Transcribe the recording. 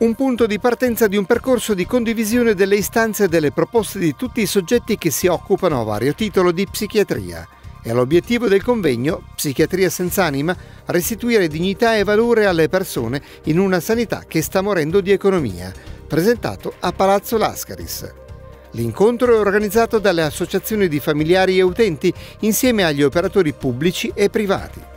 Un punto di partenza di un percorso di condivisione delle istanze e delle proposte di tutti i soggetti che si occupano a vario titolo di psichiatria. E l'obiettivo del convegno, Psichiatria senza anima, restituire dignità e valore alle persone in una sanità che sta morendo di economia, presentato a Palazzo Lascaris. L'incontro è organizzato dalle associazioni di familiari e utenti insieme agli operatori pubblici e privati.